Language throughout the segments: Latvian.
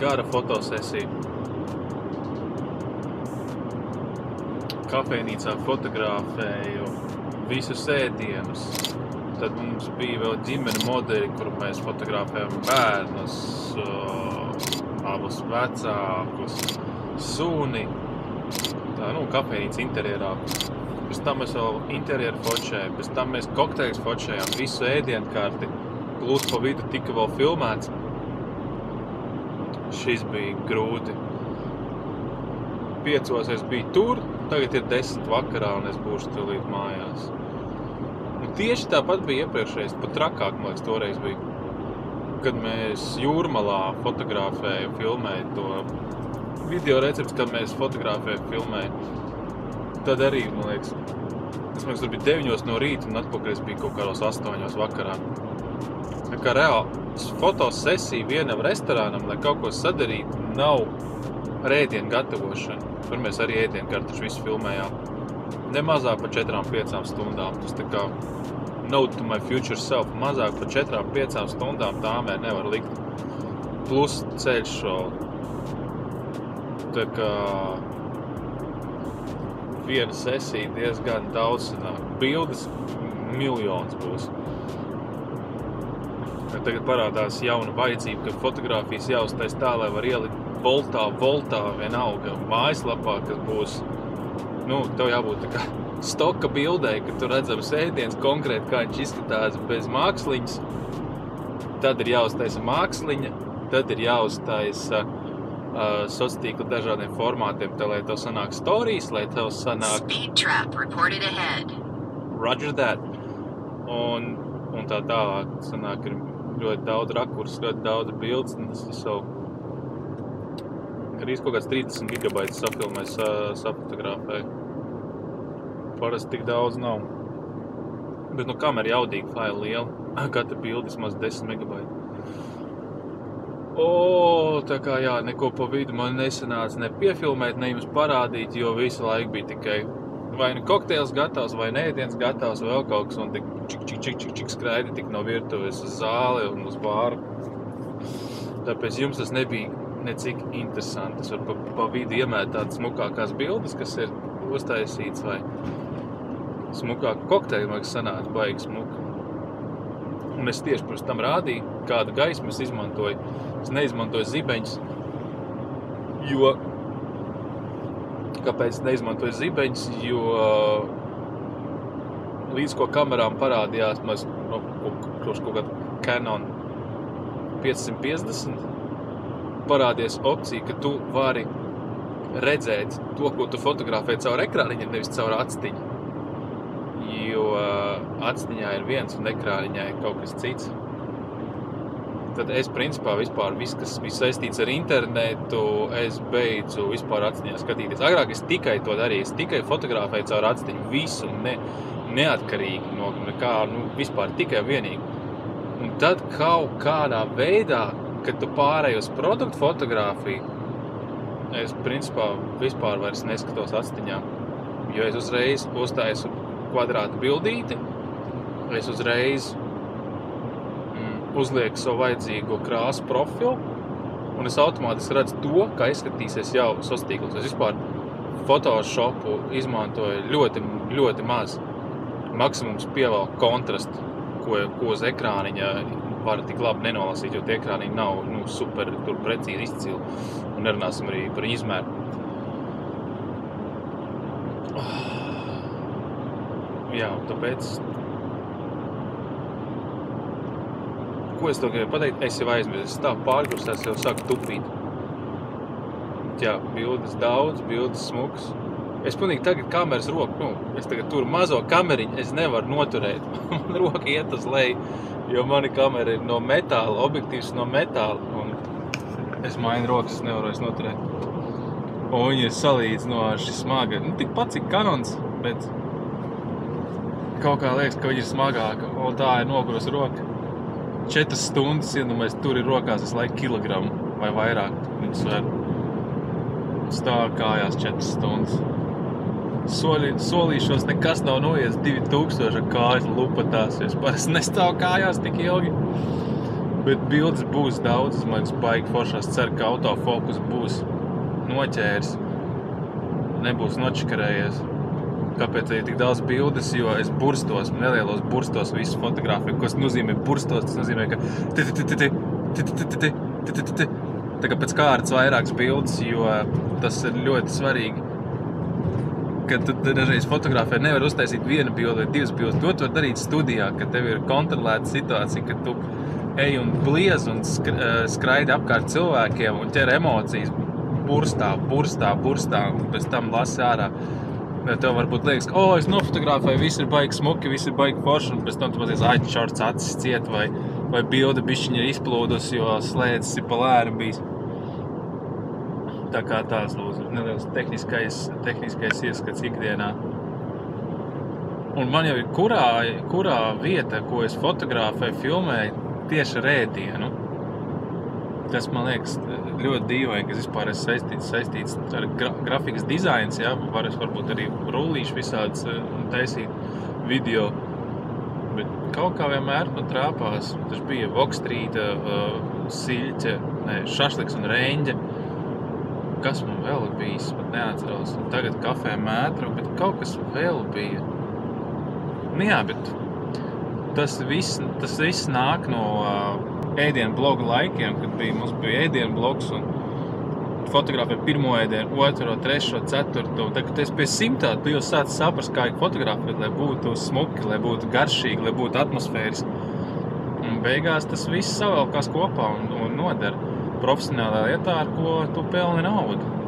gara fotosesija. Kafejnīcā fotografēju visus ēdienus. Tad mums bija vēl ģimene modeļi, kur mēs fotografējam bērnus, uh, abus vecākus, suni. Tā, nu, kafejnīca interjerā. Pēc tam mēs vēl interjeru fočējam, pēc tam mēs kokteļus fočējam, visu ēdienu karti. Plus pa vidu tika vēl filmēts. Šis bija grūti. Piecos es biju tur, tagad ir desmit vakarā un es būšu tur līdz mājās. Un tieši tāpat bija iepriekšējais, pat trakāk, man liekas, toreiz bija. Kad mēs jūrmalā fotografējam, filmējam to video recepti, kad mēs fotografējam, filmējam. Tad arī, man liekas, es liekas, tur bija 9 no rīta un atpakaļ es biju kaut kādos 8 vakarā. Tā kā reāli fotosesija vienam restorānam, lai kaut ko sadarītu, nav rēdienu gatavošana. Tur mēs arī ēdienu kartuši visu filmējām. Ne mazāk par 4-5 stundām. Tas tā kā note to my future self. Mazāk par 4-5 stundām tā mē nevar likt. Plus ceļš. Tā kā viena sesija diezgan daudz sanāk. Bildes miljons būs. Tagad parādās jauna vajadzība, ka fotografijas jāuztais tā, lai var ielikt voltā, voltā vienalga mājaslapā, kas būs, nu, tev jābūt tā kā stoka bildē, ka tu redzams ēdiens konkrēti, kā viņš izskatās bez māksliņas. Tad ir jāuztaisa māksliņa, tad ir jāuztaisa uh, sociālā dažādiem formātiem, tā, lai tev sanāk stāstījis, lai tev sanāk. Speed trap reported ahead. Roger that. Un, un tā tālāk. Sanāk, ir ļoti daudz rakursu, ļoti daudz bildes. Tas ir jau arī kaut kāds 30 gigabaitus safilmēs, safotografēju. Parasti tik daudz nav. Bet nu kamera jaudīga faila liela. Katra bilde vismaz 10 megabaiti. O, tā kā jā, neko pa vidu man nesanāca ne piefilmēt, ne jums parādīt, jo visu laiku bija tikai vai nu kokteils gatavs, vai nēdiens gatavs, vai vēl kaut kas, un tik čik, čik, čik, čik, čik skraidi tik no virtuves uz zāli un uz bāru. Tāpēc jums tas nebija necik interesanti. Es varu pa, pa vidu iemēt tādas smukākās bildes, kas ir uztaisīts, vai smukāk kokteļi, man kas sanāca baigi smuka. Un es tieši pirms tam rādīju, kādu gaismu es izmantoju. Es neizmantoju zibeņus, jo kāpēc neizmantoju zibeņus, jo līdz ko kamerām parādījās mēs, no, kaut kāda Canon 550 parādījās opcija, ka tu vari redzēt to, ko tu fotografē caur ekrāniņu, nevis caur actiņu. Jo actiņā ir viens un ekrāniņā ir kaut kas cits. Tad es principā vispār viss, kas bija saistīts ar internetu, es beidzu vispār actiņā skatīties. Agrāk es tikai to darīju, es tikai fotografēju caur actiņu visu, ne, neatkarīgi no nekā, nu, vispār tikai vienīgi. Un tad kaut kādā veidā, kad tu pārēji uz produktu fotografiju, es principā vispār vairs neskatos actiņā. Jo es uzreiz uztaisu kvadrātu bildīti, es uzreiz uzlieku savu vajadzīgo krāsu profilu, un es automātiski redzu to, kā izskatīsies jau tīklos. Es vispār Photoshopu izmantoju ļoti, ļoti maz. Maksimums pievelk kontrastu, ko, ko uz ekrāniņa var tik labi nenolasīt, jo tie ekrāniņi nav nu, super precīzi izcili. Un nerunāsim arī par izmēru. Jā, un tāpēc. Ko es to gribēju pateikt? Es jau aizmirsu. Es tā pārgājos, es jau sāku tupīt. Jā, bildes daudz, bildes smuks. Es pilnīgi tagad kameras roku, nu, es tagad turu mazo kameriņu, es nevaru noturēt. Man roka iet uz leju, jo mani kamera ir no metāla, objektīvs no metāla. Un es mainu rokas, es nevaru vairs noturēt. Un viņi ir salīdzinoši smagi. Nu, tikpat cik kanons, bet kaut kā liekas, ka viņi ir smagāka. Un tā ir nogurus roka. Četras stundas, iedomājies, tur ir rokās visu laiku kilogramu vai vairāk. Viņus var stāv kājās četras stundas. Soli, solīšos, nekas nav noies 2000 kājas lupatās. Es parasti nestāvu kājās tik ilgi. Bet bildes būs daudz, man baigi foršās. Ceru, ka autofokus būs noķēris, nebūs nočakarējies. Kāpēc ir tik daudz bildes? Jo es burstos, nelielos burstos visu fotografiju. Ko tas nozīmē? Burstos tas nozīmē, ka ti- ti- ti- ti- ti- ti- ti- ti- ti- ti- ti- ti- tā kā pēc kārtas vairākas bildes, jo tas ir ļoti svarīgi. Kad tu dažreiz fotografē nevar uztaisīt vienu bildi vai divas bildes, to tu vari darīt studijā, kad tev ir kontrolēta situācija, kad tu ej un bliez un sk eh, skraidi apkārt cilvēkiem un ķer emocijas. Burstā, burstā, burstā, un pēc tam lasi ārā. Ja tev varbūt liekas, ka, oh, es nofotografēju, viss ir baigi smuki, viss ir baigi forši, un pēc tam tu mazliet aizčārts acis ciet, vai, vai bilde bišķiņa ir izplūdusi, jo slēdzis ir pa lēru bijis. Tā kā tās lūdzu, neliels tehniskais, tehniskais ieskats ikdienā. Un man jau ir kurā, kurā vieta, ko es fotografēju, filmēju tieši rēdienu. Tas man liekas ļoti dīvaini, ka vispār esmu saistīts, saistīts ar gra grafikas dizainu. Ja? Var, varbūt arī rullīšu visādas eh, taisīt video. Bet kaut kā vienmēr man trāpās. Tas bija Vokstrīta, uh, Siļķa, ne, Šašliks un Reņģa. Kas man vēl ir bijis, pat neatceros. Tagad kafē mētra, bet kaut kas vēl bija. Nu jā, bet tas viss, tas viss nāk no uh, ēdienu bloga laikiem, kad bija, mums bija ēdienu blogs un fotografēja pirmo ēdienu, otro, trešo, ceturto. Tad, kad es pie simtā, tu jau sāc saprast, kā ir fotografēt, lai būtu smuki, lai būtu garšīgi, lai būtu atmosfēriski. Un beigās tas viss savalkās kopā un, un noder profesionālā lietā, ar ko tu pelni naudu.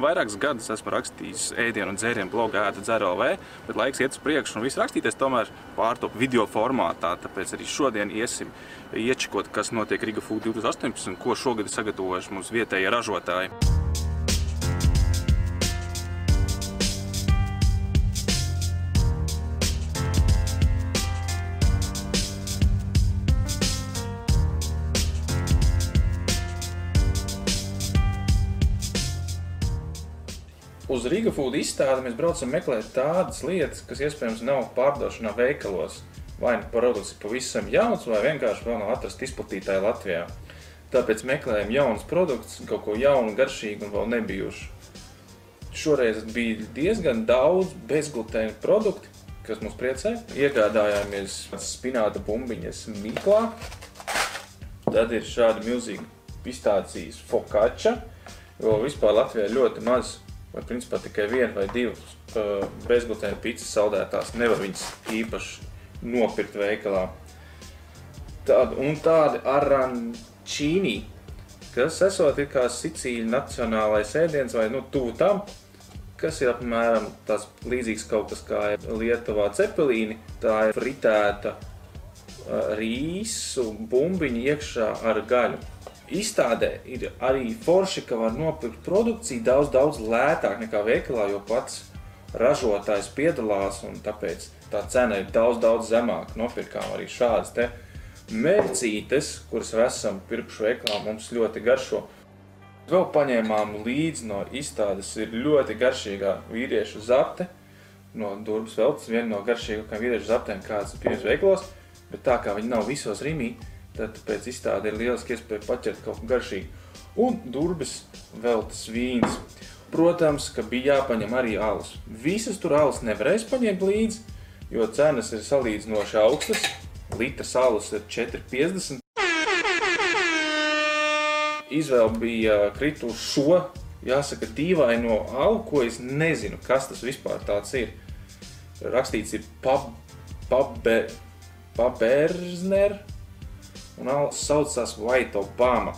Vairākus gadus esmu rakstījis ēdienu un dzērienu blogā ēta dzērolv, bet laiks iet uz priekšu un viss rakstīties tomēr pārtop video formātā. Tāpēc arī šodien iesim iečikot, kas notiek Riga Food 2018 un ko šogad ir sagatavojuši mums vietējie ražotāji. Uz Riga Food izstādi mēs braucam meklēt tādas lietas, kas iespējams nav pārdošanā veikalos. Vai nu produkts ir pavisam jauns, vai vienkārši vēl nav atrasts izplatītāji Latvijā. Tāpēc meklējam jaunus produktus, kaut ko jaunu, garšīgu un vēl nebijušu. Šoreiz bija diezgan daudz bezglutēnu produktu, kas mums priecē. Iegādājāmies spināta bumbiņas Miklā. Tad ir šāda milzīga pistācijas focaccia, jo vispār Latvijā ļoti maz, vai principā tikai viena vai divas uh, bezglutēna pizzas saldētās. Nevar viņas īpaši nopirkt veikalā. Tāda, un tādi arancīni, kas esot ir kā Sicīļu nacionālais ēdiens vai nu tuvu tam, kas ir apmēram tāds līdzīgs kaut kas kā Lietuvā cepelīni. Tā ir fritēta rīsu bumbiņa iekšā ar gaļu. Izstādē ir arī forši, ka var nopirkt produkciju daudz, daudz lētāk nekā veikalā, jo pats ražotājs piedalās un tāpēc tā cena ir daudz, daudz zemāka. Nopirkām arī šādas te mērcītes, kuras esam pirkuši veikalā, mums ļoti garšo. Vēl paņēmām līdzi no izstādes ir ļoti garšīgā vīriešu zarte no Durbas Veltes, viena no garšīgākajām vīriešu zaptēm, kādas ir pieejamas veikalos, bet tā kā viņi nav visos Rimī, tad pēc izstāde ir lieliski iespēja paķert kaut ko garšīgu. Un Durbas Veltes vīns. Protams, ka bija jāpaņem arī alus. Visas tur alus nevarēs paņemt līdzi, jo cenas ir salīdzinoši augstas. Litrs alus ir 4,50. Izvēle bija kritusi šo, jāsaka, dīvaino alu, ko es nezinu, kas tas vispār tāds ir. Rakstīts ir pab, pabe, paberzner, un alas saucās White Obama.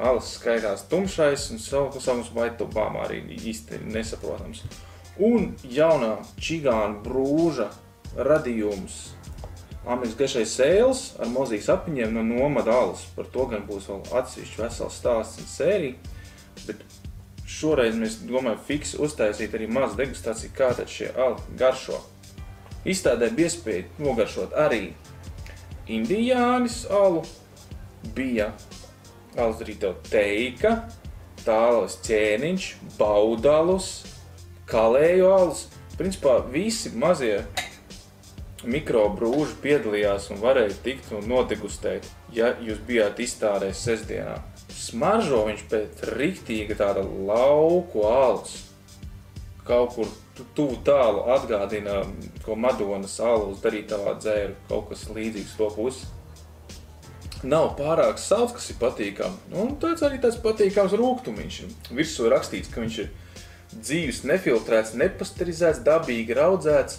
Alas skaitās tumšais un saucams White Obama arī īsti nesaprotams. Un jaunā čigāna brūža radījums Amerikas gaišais sēles ar mozīgas apiņiem no nomada alus. Par to gan būs vēl atsevišķi vesels stāsts un sērija. Bet šoreiz mēs domājam fiksi uztaisīt arī mazu degustāciju, kā tad šie ali garšo. Izstādē bija iespēja nogaršot arī indijānis alu, bija alus darīto teika, tālais ķēniņš, baudalus, kalēju alus. Principā visi mazie mikrobrūži piedalījās un varēja tikt un notegustēt, ja jūs bijāt iztārēs sestdienā. Smaržo viņš pēc riktīga tāda lauku alus. Kaut kur tu- tuvu tālu atgādina, ko Madonas alus darītavā dzēra, kaut kas līdzīgs to pusi. Nav pārāk salds, kas ir patīkams. Un tāds arī tāds patīkams rūkstošs. Virsū ir rakstīts, ka viņš ir dzīves, nefiltrēts, nepasterizēts, dabīgi audzēts,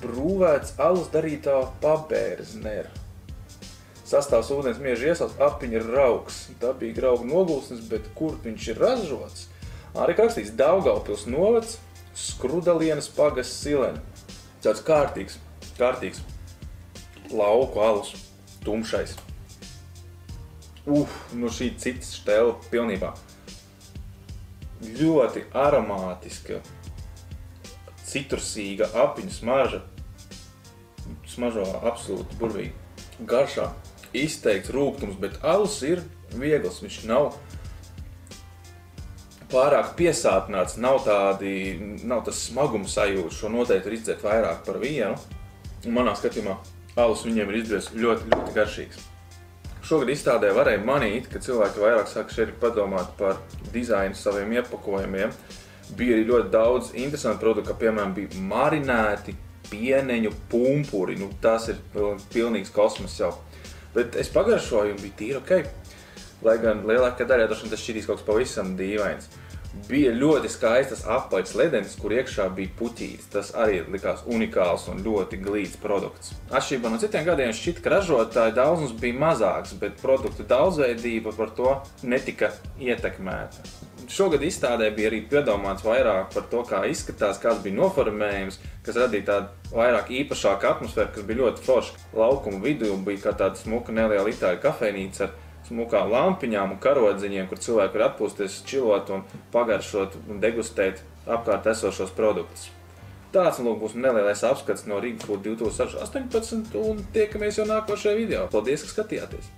brūvēts alus darītā pabēras nera. Sastāvs ūdens mieža iesauc, apiņa ir raugs, dabīgi rauga nogulsnes, bet kur viņš ir ražots? Arī rakstīts Daugaupils novads, Skrudalienas pagas sileni. Tāds kārtīgs, kārtīgs lauku alus, tumšais. Uf, nu šī cits stēla pilnībā. Ļoti aromātiska, citrusīga apiņu smarža. Smaržo absolūti burvīgi. Garšā izteikts rūkums, bet alus ir viegls. Viņš nav pārāk piesātināts, nav, tādi, nav tas smagums sajūta. Šo noteikti var izdzert vairāk par vienu. Un manā skatījumā alus viņiem ir izdevies ļoti, ļoti garšīgs. Šogad izstādē varēja manīt, ka cilvēki vairāk sāk šeit padomāt par dizainu saviem iepakojumiem. Bija arī ļoti daudz interesantu produktu, kā piemēram bija marinēti pieneņu pumpuri. Nu, tas ir pil- pilnīgs kosmos jau. Bet es pagaršoju un bija tīri ok. Lai gan lielākā daļa vien tas šķitīs kaut kas pavisam dīvains. Bija ļoti skaistas apaļas ledens, kur iekšā bija puķītis. Tas arī likās unikāls un ļoti glīts produkts. Atšķirībā no citiem gadiem šķiet, ka ražotāju daudzums bija mazāks, bet produktu daudzveidība par to netika ietekmēta. Šogad izstādē bija arī piedomāts vairāk par to, kā izskatās, kāds bija noformējums, kas radīja tādu vairāk īpašāku atmosfēru, kas bija ļoti forša. Laukuma vidū bija kā tāda smuka neliela itāļu kafejnīca ar smukām lampiņām un karodziņiem, kur cilvēki var atpūsties, čilot un pagaršot un degustēt apkārt esošos produktus. Tāds lūk, būs nelielais apskats no Rīgas 2018 un tiekamies jau nākošajā video. Paldies, ka skatījāties!